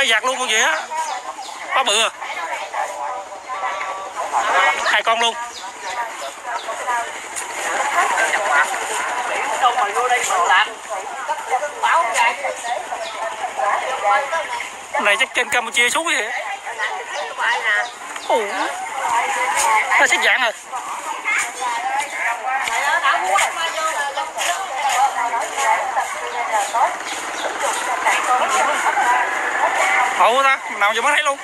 Tại giặt luôn con gì á. Quá bự à Hai con luôn. Này chắc trên Campuchia xuống vậy bài Nó xích dạng rồi. đã Ồ ta? Nào giờ mới thấy luôn.